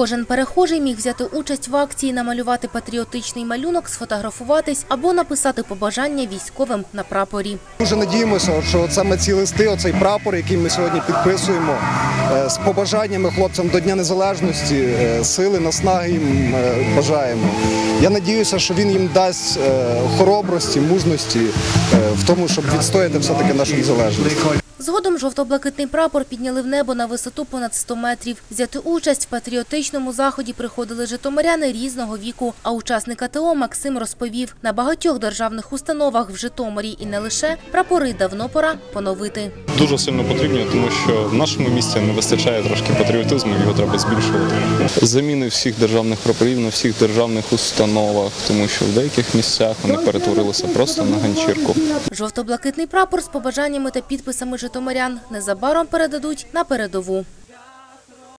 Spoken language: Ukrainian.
Кожен перехожий міг взяти участь в акції, намалювати патріотичний малюнок, сфотографуватись або написати побажання військовим на прапорі. Дуже надіємося, що саме ці листи, оцей прапор, який ми сьогодні підписуємо, е, з побажаннями хлопцям до Дня Незалежності, е, сили, наснаги їм е, бажаємо. Я надіюся, що він їм дасть хоробрості, мужності в тому, щоб відстояти все-таки нашу незалежність. Згодом жовто-блакитний прапор підняли в небо на висоту понад 100 метрів. Взяти участь в патріотичному заході приходили житомиряни різного віку. А учасник АТО Максим розповів, на багатьох державних установах в Житомирі і не лише прапори давно пора поновити. дуже сильно потрібні, тому що в нашому місті не вистачає трошки патріотизму, його треба збільшувати. Заміни всіх державних прапорів на всіх державних установах, тому що в деяких місцях вони перетворилися просто на ганчірку. Жовто-блакитний прапор з побажаннями та підписами житомирян незабаром передадуть на передову.